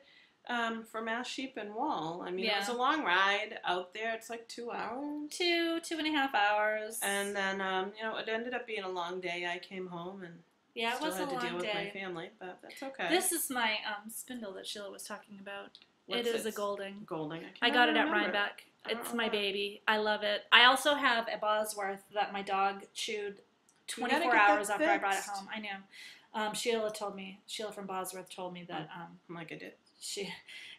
um, for Mass Sheep and Wool. I mean, it was a long ride out there. It's like two hours, two, two and a half hours. and then um, you know it ended up being a long day. I came home and yeah, it still was had a to long deal with my family, but that's okay. This is my um, spindle that Sheila was talking about. What's it is a? Golding. Golding. I can't got it at remember. Rhinebeck. It's my baby. I love it. I also have a Bosworth that my dog chewed 24 hours after I brought it home. I know. Um, Sheila told me. Sheila from Bosworth told me that um, I'm like I did. She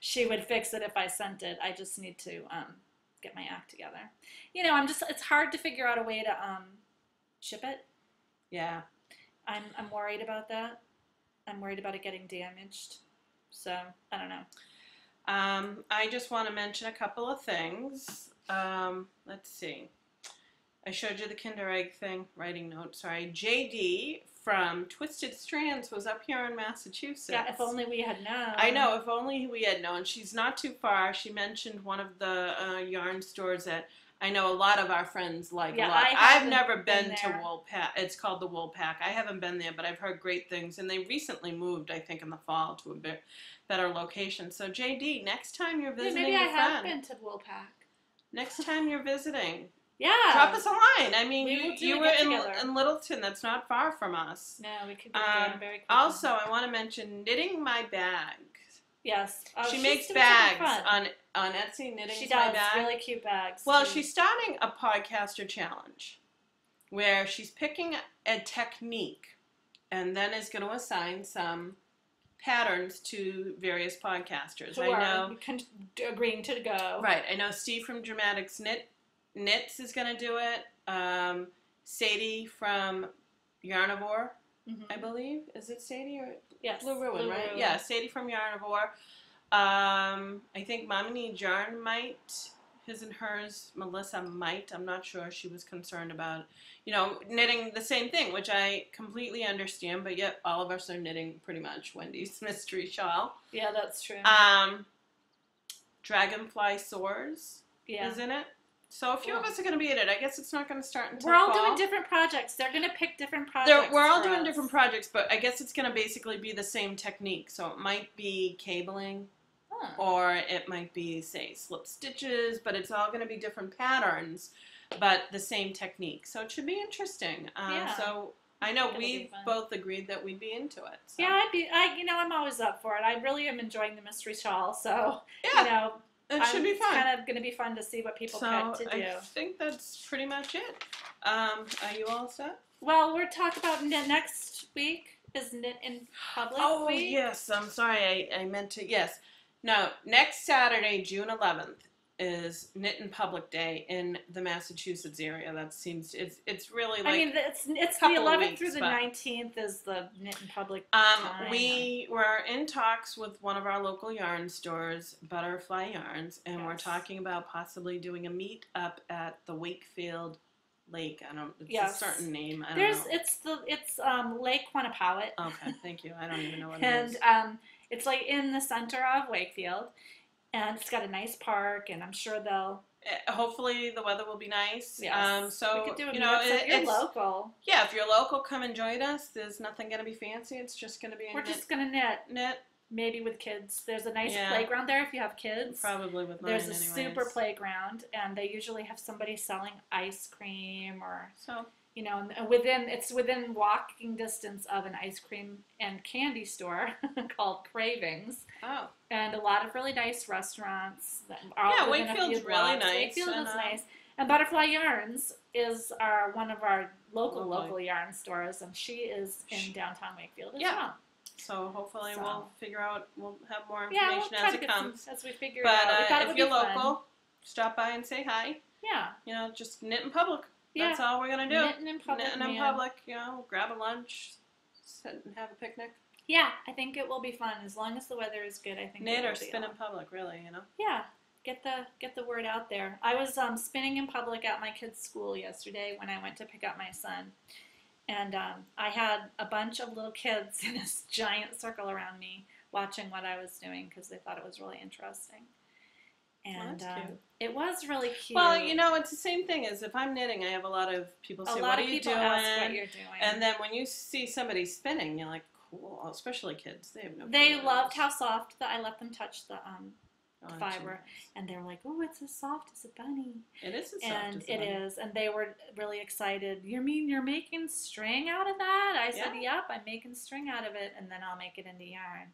she would fix it if I sent it. I just need to um, get my act together. You know, I'm just. It's hard to figure out a way to um, ship it. Yeah. I'm I'm worried about that. I'm worried about it getting damaged. So I don't know. Um, I just want to mention a couple of things. Um, let's see. I showed you the Kinder Egg thing, writing note. Sorry. JD from Twisted Strands was up here in Massachusetts. Yeah, if only we had known. I know. If only we had known. She's not too far. She mentioned one of the uh, yarn stores that I know a lot of our friends like Yeah, a lot. I I've never been been, to. Woolpack. It's called the Woolpack. I haven't been there, but I've heard great things. And they recently moved, I think, in the fall to a bit better location. So JD, next time you're Yeah, visiting maybe I have friend, been to Woolpack. next time you're visiting, Yeah. drop us a line. I mean, We you, you were in, in Littleton. That's not far from us. No, we could go Um, very quickly. Also, I want to mention knitting my bag. Yes. Oh, she makes bags on on Etsy. knitting. She my does bag. really cute bags. Well, too. she's starting a podcaster challenge where she's picking a technique and then is going to assign some patterns to various podcasters. who I are know. con- agreeing to go. Right. I know Steve from Dramatics Knit Knits is going to do it. Um, Sadie from Yarnivore, Mhm. I believe. Is it Sadie or Yes. Blue Ruin, right? Ruin. Yeah, Sadie from Yarnivore. Um, I think Needs Yarn might. His and hers, Melissa might. I'm not sure. She was concerned about, you know, knitting the same thing, which I completely understand. But yet, all of us are knitting pretty much Wendy's mystery shawl. Yeah, that's true. Um, Dragonfly Soars yeah. is in it. So a few of us are going to be in it. I guess it's not going to start until We're all fall. doing different projects. They're gonna pick different projects. They're, we're all for doing us. different projects, but I guess it's going to basically be the same technique. So it might be cabling, Huh. or it might be, say, slip stitches, but it's all going to be different patterns, but the same technique. So it should be interesting. Uh, Yeah. So I know It'll be we've fun. both agreed that we'd be into it. So. Yeah, I'd be. I, you know, I'm always up for it. I really am enjoying the mystery shawl. So, Yeah, you know, it should be fun. It's kind of going to be fun to see what people so pick to do. I think that's pretty much it. Um, are you all set? Well, we're talking about knit next week. Is knit in public Oh week? yes, I'm sorry. I, I meant to. Yes, no. Next Saturday, June 11th, is Knit in Public Day in the Massachusetts area. That seems it's it's really like. I mean, it's it's the 11th weeks, through the but- 19th is the knit in public. um, time. we were in talks with one of our local yarn stores, Butterfly Yarns, and we're talking about possibly doing a meet up at the Wakefield Lake. I don't. It's Yes. a certain name. I don't There's know. it's the it's um Lake Quannapowitt. Okay, thank you. I don't even know what it and is. um, it's like in the center of Wakefield, and it's got a nice park, and I'm sure they'll. Uh, Hopefully the weather will be nice. Yes, Um, so we could do a you know, it- if you're local. yeah. If you're local, come and join us. There's nothing gonna be fancy. It's just gonna be a We're knit, just gonna knit, knit, maybe with kids. There's a nice Yeah. playground there if you have kids. probably with mine There's a anyways. super playground, and they usually have somebody selling ice cream or So you know, and within it's within walking distance of an ice cream and candy store called Cravings, oh and a lot of really nice restaurants. That are Yeah, Wakefield's really nice, Wakefield is uh, nice, and Butterfly Yarns is our one of our local local yarn stores, and she is in downtown Wakefield as Yeah. well. so hopefully So. we'll figure out. We'll have more Yeah, information we'll as it comes. as we figure But it out. We uh, if you're be fun. local, stop by and say hi. yeah, You know, just knit in public. Yeah. That's all we're gonna do. Knitting in public, Knitting in public. You know, grab a lunch, sit and have a picnic. Yeah, I think it will be fun as long as the weather is good. I think it Knit or spin in public, really. You know. Yeah, get the get the word out there. I was um, spinning in public at my kid's school yesterday when I went to pick up my son, and um, I had a bunch of little kids in this giant circle around me watching what I was doing because they thought it was really interesting. And that's um, it was really cute. Well, you know, it's the same thing as if I'm knitting. I have a lot of people a say, lot "What of are you people doing?" ask what you're doing. and then when you see somebody spinning, you're like, "Cool!" Especially kids, they have no. they loved how soft that I let them touch the um, Oh, fiber. and they're like, "Oh, it's as soft as a bunny." It is as soft and it is, and they were really excited. You mean you're making string out of that? I said, "Yep, I'm making string out of it, and then I'll make it into yarn."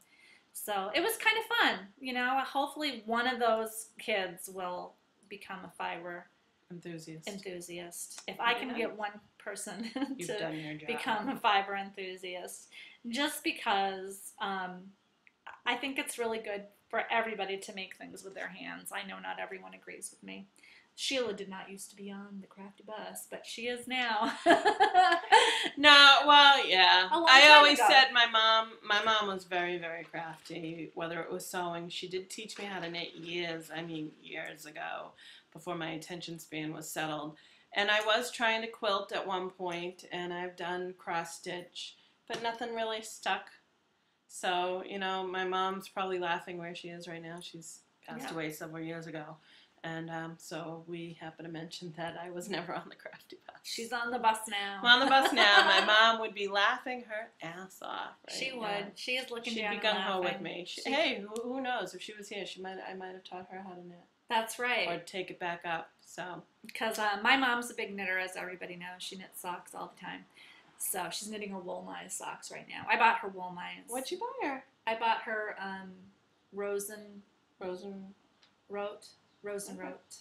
So it was kind of fun, you know. Hopefully, one of those kids will become a fiber Enthusiast. enthusiast. If I can Yeah. get one person to done your job. become a fiber enthusiast, just because um, I think it's really good for everybody to make things with their hands. I know not everyone agrees with me. Sheila did not used to be on the crafty bus, but she is now. No, well, yeah. I always ago. said my mom. My mom was very, very crafty. Whether it was sewing, she did teach me how to knit years. I mean, years ago, before my attention span was settled. And I was trying to quilt at one point, and I've done cross stitch, but nothing really stuck. So you know, my mom's probably laughing where she is right now. She's passed Yeah. away several years ago. And um, so we happen to mention that I was never on the crafty bus. She's on the bus now. I'm on the bus now. My mom would be laughing her ass off. Right she now. would. She is looking She'd be gung ho with me. She, She- hey, who, who knows? If she was here, she might. I might have taught her how to knit That's right. or take it back up. So Because uh, my mom's a big knitter, as everybody knows. She knits socks all the time. So she's knitting her Wollmeise socks right now. I bought her Wollmeise. what'd you buy her? I bought her um, Rosen Rosen. wrote. Rosen Okay. wrote.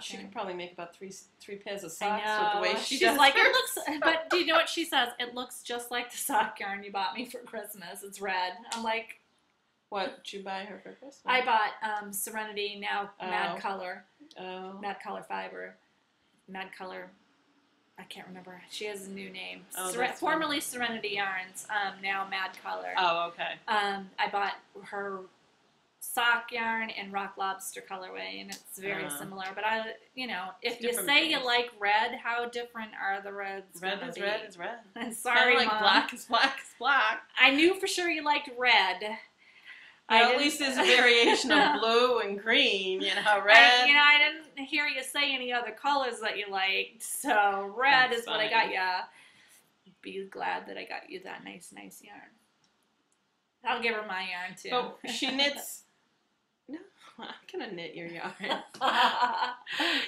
She could probably make about three three pairs of socks with the way she She's does like, it looks. But do you know what she says? It looks just like the sock yarn you bought me for Christmas. It's red. I'm like, What did you buy her for Christmas? I bought um, Serenity now Oh. Mad Color, Oh. Mad Color Fiber, Mad Color. I can't remember. She has a new name. Oh, Seren- formerly Serenity Yarns, um, now Mad Color. Oh, okay. Um, I bought her sock yarn in Rock Lobster colorway, and it's very Uh, similar. But I, you know, if you say you like red, how different are the reds? Red is be? red is red. I'm Sorry, like Mom. black is black is black. I knew for sure you liked red. Well, at least there's a variation of blue and green. You know, I, red. you know, I didn't hear you say any other colors that you liked, so red That's is what I got ya. Be glad that I got you that nice, nice yarn. I'll give her my yarn too. but she knits. I'm gonna knit your yarn.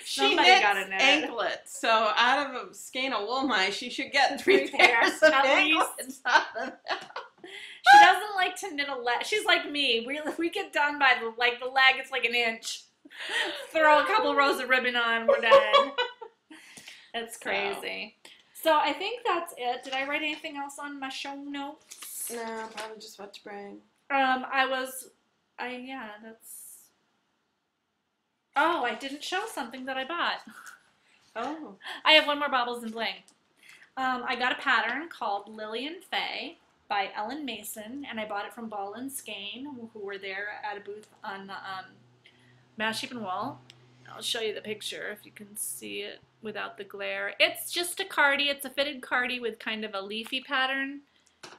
She knits gotta knit. anklets. So out of a skein of Wollmeise, she should get three Three pairs pairs, of anklets out of them. She doesn't like to knit a leg. She's like me. We we get done by the like the leg. It's like an inch. Throw a couple rows of ribbon on. We're done. It's So. crazy. So I think that's it. Did I write anything else on my show notes? No, probably just what to bring. Um, I was, I yeah, that's. Oh, I didn't show something that I bought. Oh, I have one more Baubles and Bling. Um, I got a pattern called Lillian Fay by Ellen Mason, and I bought it from Ball and Skein, who were there at a booth on the um, Mass Sheep and Wool. I'll show you the picture if you can see it without the glare. It's just a cardi. It's a fitted cardi with kind of a leafy pattern,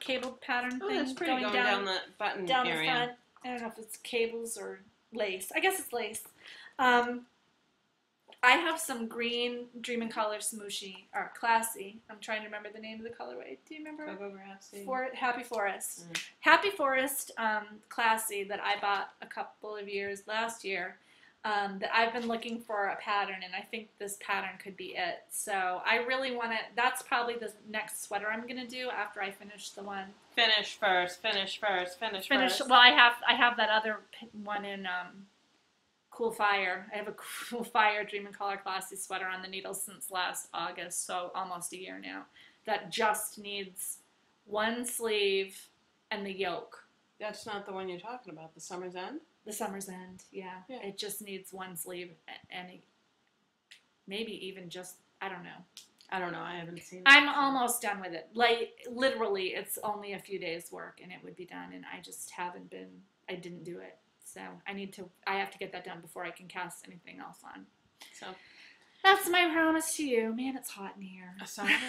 cabled pattern oh thing that's pretty going going down, the button down the area. front. I don't know if it's cables or lace. I guess it's lace. Um, I have some green Dream in Color Smooshy or Classy. I'm trying to remember the name of the colorway. Do you remember? Go-Go Grassy. For Happy Forest. Mm. Happy Forest um, Classy that I bought a couple of years last year. Um, that I've been looking for a pattern, and I think this pattern could be it. So I really want to. That's probably the next sweater I'm gonna do after I finish the one Finish first. Finish first. Finish, finish. first. Well, I have I have that other one in um, Cool Fire. I have a Cool Fire Dream in Color Classy sweater on the needles since last August, so almost a year now. That just needs one sleeve and the yoke. That's not the one you're talking about. The Summer's End. The summer's end, yeah. Yeah. It just needs one sleeve and it, maybe even just I don't know. I don't know. I haven't seen. it. I'm almost done with it. Like literally, it's only a few days work and it would be done, and I just haven't been. I didn't do it, so I need to. I have to get that done before I can cast anything else on. So That's my promise to you. Man, it's hot in here. sorry.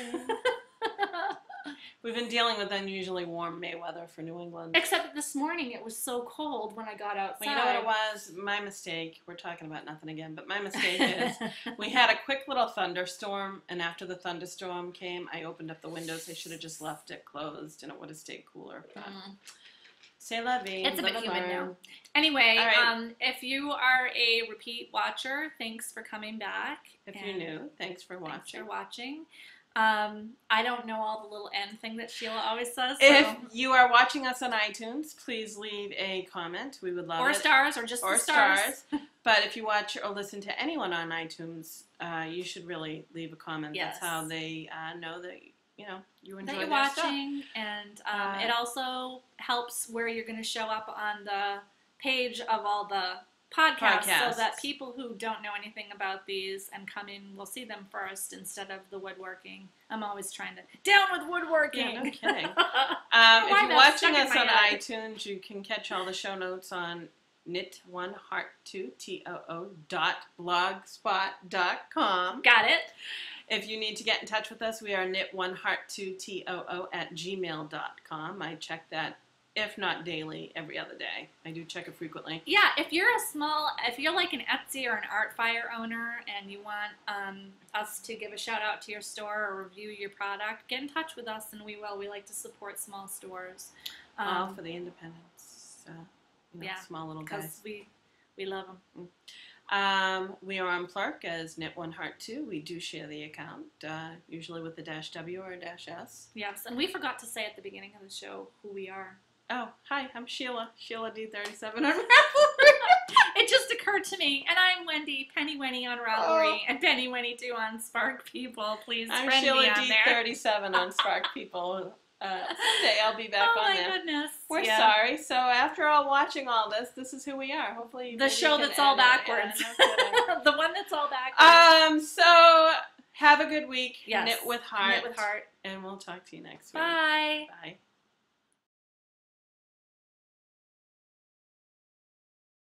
We've been dealing with unusually warm May weather for New England. Except this morning it was so cold when I got outside. Well, you know what it was? My mistake. We're talking about nothing again, but my mistake is we had a quick little thunderstorm, and after the thunderstorm came, I opened up the windows. I should have just left it closed, and it would have stayed cooler. But Mm. Say la vie. It's a bit and humid now. Anyway, right. um, if you are a repeat watcher, thanks for coming back. If you're new, thanks for Thanks watching. for watching. Um, I don't know all the little end thing that Sheila always says. If you are watching us on iTunes, please leave a comment. We would love or it. stars, or just or stars. stars. But if you watch or listen to anyone on iTunes, uh, you should really leave a comment. Yes. That's how they uh, know that you know you enjoy that you're their stuff. watching, and um, Uh, it also helps where you're going to show up on the page of all the podcasts, Podcasts. so that people who don't know anything about these and come in will see them first instead of the woodworking. I'm always trying to down with woodworking. Yeah, no kidding. Um, if you're watching us on head. iTunes, you can catch all the show notes on knit one heart two t o o dot blogspot dot com. Got it. If you need to get in touch with us, we are knit one heart two t o o at gmail dot com. I check that if not daily, every other day. I do check it frequently. Yeah, if you're a small, if you're like an Etsy or an ArtFire owner and you want um, us to give a shout out to your store or review your product, get in touch with us and we will. We like to support small stores. all Um, for the independents. Uh, you know, yeah, small little guys. because we we love them. Um, we are on Plurk as Knit One Heart Two. We do share the account, uh, usually with a dash W or a dash S. Yes, and we forgot to say at the beginning of the show who we are. Oh, hi, I'm Sheila. Sheila D37 on Ravelry. It just occurred to me, and I'm Wendy Penny Wenny on Ravelry and Penny Wenny too on Spark People. Please Oh. I'm friend Sheila me on. D37 on Spark People. Uh, someday I'll be back on. oh on my there. goodness. We're Yeah. sorry. So after all watching all this, this is who we are. Hopefully, The show that's all backwards. the one that's all backwards. um. So have a good week. Yes. Knit with heart. Knit with heart. And we'll talk to you next week. Bye. Bye.